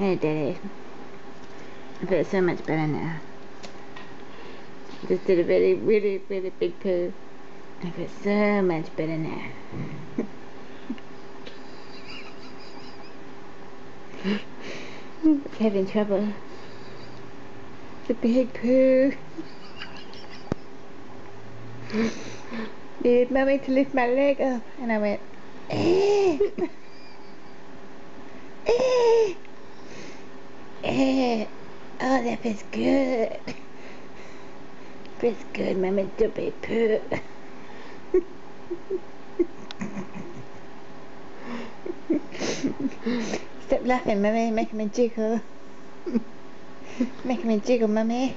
Hey, Daddy. I feel so much better now. Just did a really, really, really big poo. I feel so much better now. having trouble. The big poo. Needed mommy to lift my leg up and I went, eh. eh. Eh. Oh, that feels good. Feels good, do big poo. Stop laughing, mummy, making me jiggle. making me jiggle, mummy.